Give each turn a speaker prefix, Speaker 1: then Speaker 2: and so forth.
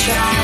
Speaker 1: try.